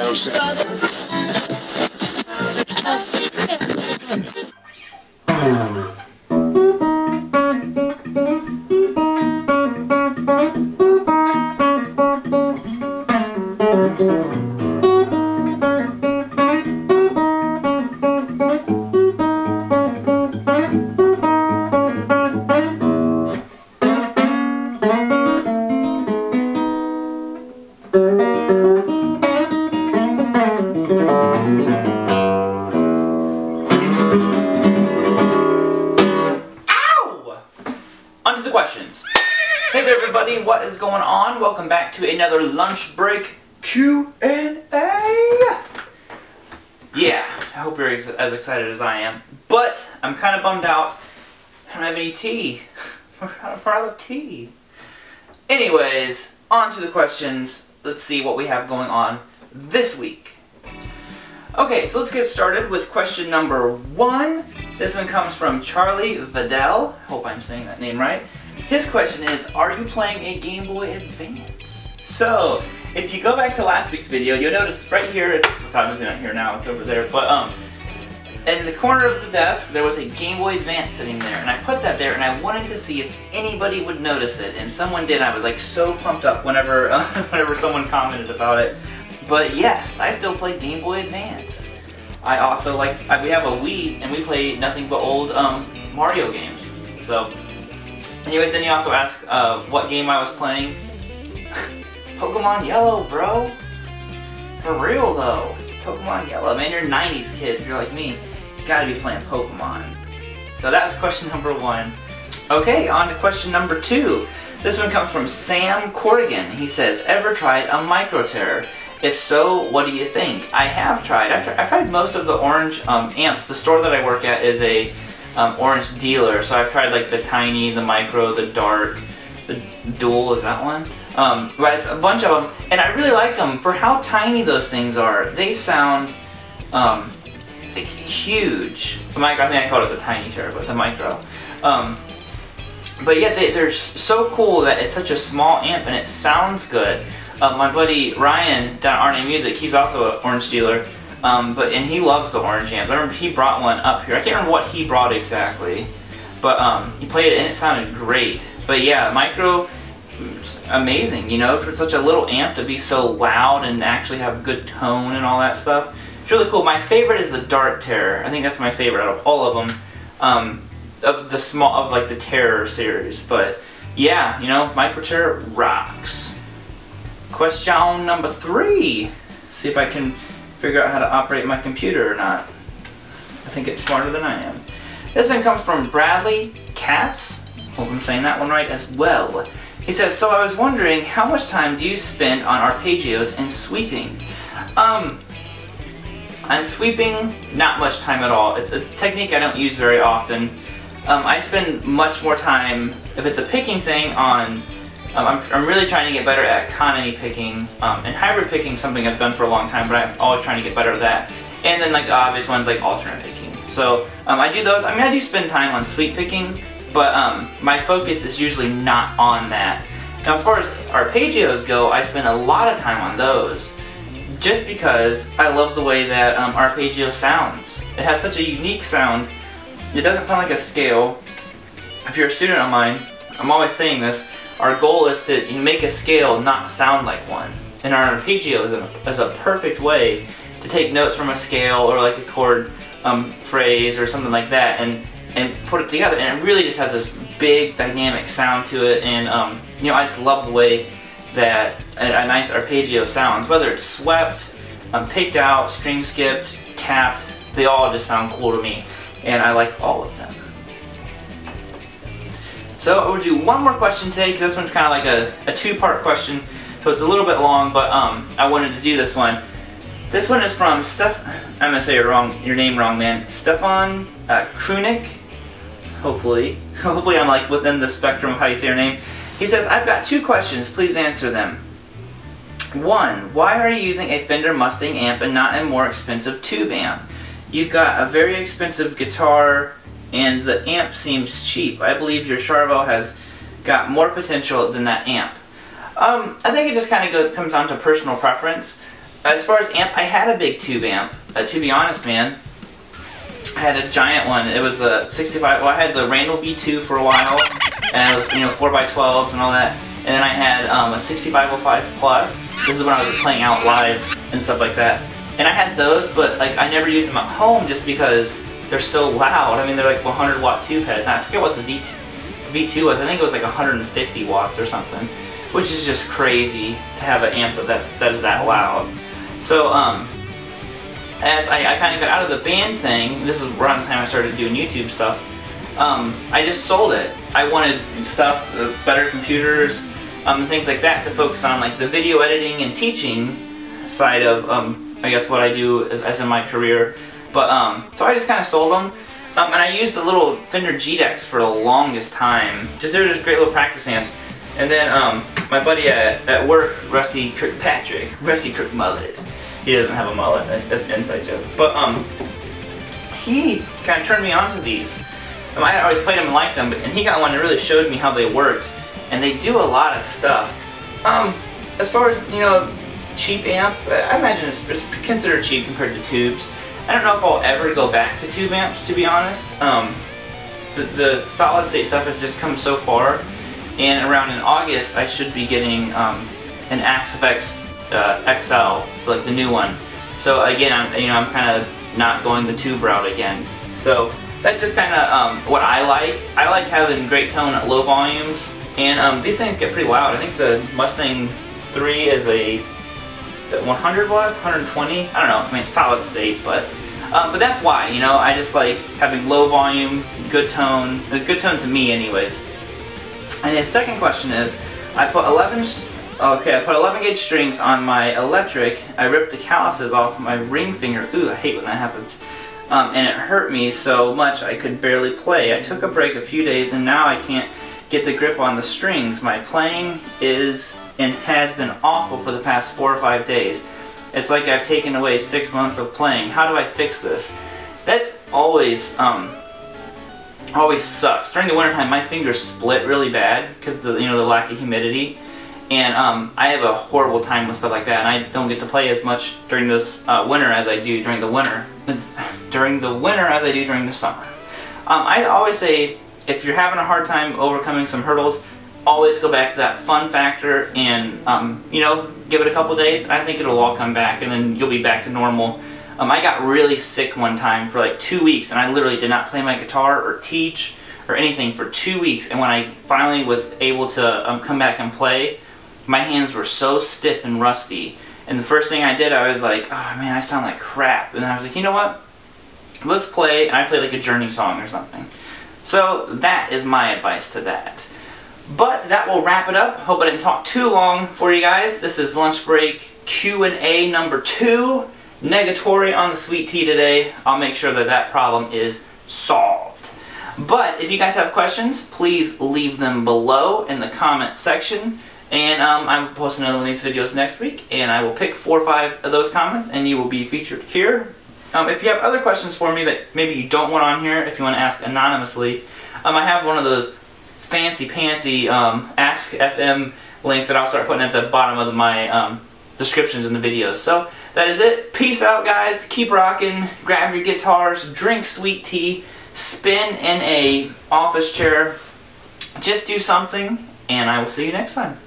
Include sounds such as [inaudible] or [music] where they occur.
É o. everybody, what is going on? Welcome back to another lunch break Q&A. Yeah, I hope you're ex as excited as I am. But I'm kind of bummed out. I don't have any tea. We're out of- tea. Anyways, on to the questions. Let's see what we have going on this week. Okay, so let's get started with question number one. This one comes from Charlie Vidal. Hope I'm saying that name right. His question is, are you playing a Game Boy Advance? So, if you go back to last week's video, you'll notice right here, it's obviously not here now, it's over there, but um, in the corner of the desk, there was a Game Boy Advance sitting there, and I put that there, and I wanted to see if anybody would notice it, and someone did. I was like so pumped up whenever, uh, [laughs] whenever someone commented about it. But yes, I still play Game Boy Advance. I also like we have a Wii and we play nothing but old um, Mario games. So, anyway, then you also asked uh, what game I was playing. [laughs] Pokemon Yellow, bro. For real though, Pokemon Yellow. Man, you're 90s kids. You're like me. You gotta be playing Pokemon. So that was question number one. Okay, on to question number two. This one comes from Sam Corrigan. He says, ever tried a micro terror? If so, what do you think? I have tried. I've, I've tried most of the orange um, amps. The store that I work at is a um, orange dealer, so I've tried like the tiny, the micro, the dark, the dual. Is that one? Um, a bunch of them, and I really like them for how tiny those things are. They sound um, like huge. The micro. I think I called it the tiny terror, but the micro. Um, but yeah, they, they're so cool that it's such a small amp and it sounds good. Uh, my buddy Ryan down at RNA Music, he's also an orange dealer, um, but and he loves the orange amps. I remember he brought one up here. I can't remember what he brought exactly, but um, he played it and it sounded great. But yeah, micro, amazing. You know, for such a little amp to be so loud and actually have good tone and all that stuff. It's really cool. My favorite is the Dark Terror. I think that's my favorite out of all of them. Um, of the small of like the terror series but yeah you know micro terror rocks question number three. See if i can figure out how to operate my computer or not. I think it's smarter than i am. This one comes from bradley katz. Hope i'm saying that one right as well. He says so i was wondering how much time do you spend on arpeggios and sweeping? Um on sweeping, not much time at all. It's a technique I don't use very often. Um, I spend much more time, if it's a picking thing, on, um, I'm, I'm really trying to get better at economy picking, um, and hybrid picking something I've done for a long time, but I'm always trying to get better at that. And then like the obvious ones like alternate picking. So um, I do those, I mean I do spend time on sweep picking, but um, my focus is usually not on that. Now as far as arpeggios go, I spend a lot of time on those just because I love the way that um, arpeggio sounds. It has such a unique sound. It doesn't sound like a scale. If you're a student of mine, I'm always saying this, our goal is to make a scale not sound like one. And our arpeggio is a, is a perfect way to take notes from a scale or like a chord um, phrase or something like that and, and put it together. And it really just has this big dynamic sound to it. And um, you know, I just love the way that a, a nice arpeggio sounds. Whether it's swept, um, picked out, string skipped, tapped, they all just sound cool to me. And I like all of them. So I will do one more question today because this one's kind of like a, a two-part question. So it's a little bit long, but um, I wanted to do this one. This one is from Steph. I'm gonna say your wrong, your name wrong, man. Stefan uh, Krunik. Hopefully, [laughs] hopefully I'm like within the spectrum of how you say your name. He says, I've got two questions. Please answer them. One, why are you using a Fender Mustang amp and not a more expensive tube amp? You've got a very expensive guitar and the amp seems cheap. I believe your Charvel has got more potential than that amp. Um, I think it just kind of comes down to personal preference. as far as amp, I had a big tube amp. Uh, to be honest, man, I had a giant one. It was the 65. Well, I had the Randall V2 for a while, and it was you know 4x12s and all that. And then I had um, a 6505 Plus. This is when I was playing out live and stuff like that. And I had those, but like I never used them at home just because they're so loud. I mean, they're like 100 watt tube heads. And I forget what the V2, the V2 was. I think it was like 150 watts or something, which is just crazy to have an amp that that is that loud. So um, as I, I kind of got out of the band thing, this is around the time I started doing YouTube stuff, um, I just sold it. I wanted stuff, uh, better computers, um, things like that to focus on like the video editing and teaching side of, um, I guess, what I do as, as in my career. But, um, so I just kind of sold them. Um, and I used the little Fender G-DECs for the longest time. Just, they're just great little practice amps. And then, um, my buddy at, at work, Rusty Kirkpatrick, [laughs] Rusty Kirk Mullet, he doesn't have a mullet, that's an inside joke. But, um, he kind of turned me on to these. Um, I always played them and liked them, but, and he got one that really showed me how they worked. And they do a lot of stuff. Um, as far as, you know, cheap amp, I imagine it's, it's considered cheap compared to tubes. I don't know if I'll ever go back to tube amps, to be honest. Um, the, the solid state stuff has just come so far. And around in August, I should be getting um, an Axe-Fx uh, XL, so like the new one. So again, I'm, you know, I'm kind of not going the tube route again. So that's just kind of um, what I like. I like having great tone at low volumes, and um, these things get pretty loud. I think the Mustang 3 is a is it 100 watts, 120? I don't know. I mean, solid state, but um, but that's why. You know, I just like having low volume, good tone, a good tone to me, anyways. And the second question is, I put 11 Okay, I put 11 gauge strings on my electric. I ripped the calluses off my ring finger. Ooh, I hate when that happens. Um, and it hurt me so much I could barely play. I took a break a few days and now I can't get the grip on the strings. My playing is and has been awful for the past four or five days. It's like I've taken away six months of playing. How do I fix this? That's always, um, always sucks. During the wintertime, my fingers split really bad because the, you know, the lack of humidity. And um, I have a horrible time with stuff like that, and I don't get to play as much during this uh, winter as I do during the winter. [laughs] during the winter as I do during the summer. Um, I always say, if you're having a hard time overcoming some hurdles, always go back to that fun factor and, um, you know, give it a couple days. I think it'll all come back, and then you'll be back to normal. Um, I got really sick one time for like two weeks, and I literally did not play my guitar or teach or anything for two weeks. And when I finally was able to um, come back and play, my hands were so stiff and rusty. And the first thing I did, I was like, oh man, I sound like crap. And I was like, you know what? Let's play, and I played like a Journey song or something. So that is my advice to that. But that will wrap it up. Hope I didn't talk too long for you guys. This is Lunch Break Q&A number two. Negatory on the sweet tea today. I'll make sure that that problem is solved. But if you guys have questions, please leave them below in the comment section. And um, I'm posting another one of these videos next week, and I will pick four or five of those comments, and you will be featured here. Um, if you have other questions for me that maybe you don't want on here, if you want to ask anonymously, um, I have one of those fancy pantsy um, Ask FM links that I'll start putting at the bottom of my um, descriptions in the videos. So that is it. Peace out, guys. Keep rocking. Grab your guitars. Drink sweet tea. Spin in a office chair. Just do something, and I will see you next time.